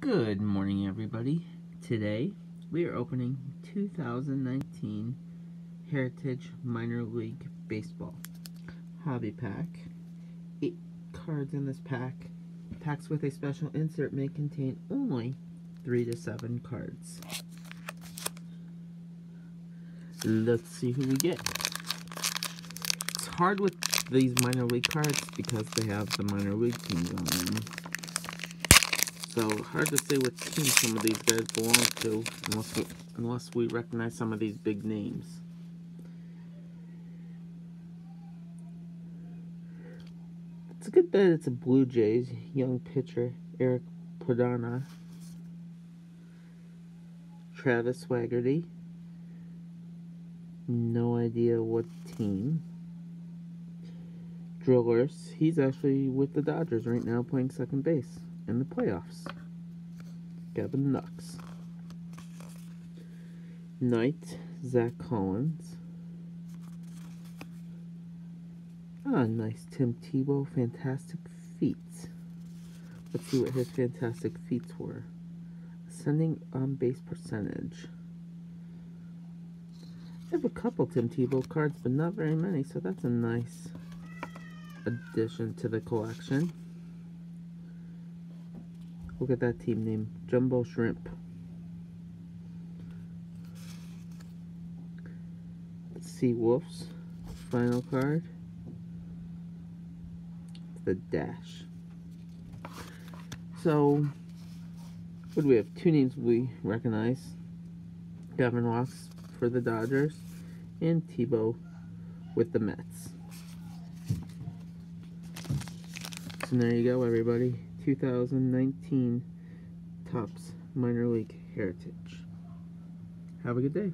Good morning, everybody. Today we are opening 2019 Heritage Minor League Baseball Hobby Pack. Eight cards in this pack. Packs with a special insert may contain only three to seven cards. Let's see who we get. It's hard with these minor league cards because they have the minor league teams on them. So hard to say what team some of these guys belong to unless we, unless we recognize some of these big names. It's a good bet it's a Blue Jays young pitcher Eric Pardinho, Travis Swaggerty. No idea what team. Drillers. He's actually with the Dodgers right now playing second base in the playoffs. Gavin Lux. Knight, Zack Collins. Ah, nice. Tim Tebow, fantastic feats. Let's see what his fantastic feats were. Ascending on base percentage. I have a couple Tim Tebow cards, but not very many, so that's a nice addition to the collection. Look at that team name, Jumbo Shrimp. Sea Wolves, final card. The Dash. So, what do we have? Two names we recognize. Gavin Lux for the Dodgers, and Tebow with the Mets. So there you go, everybody. 2019 Topps Minor League Heritage. Have a good day.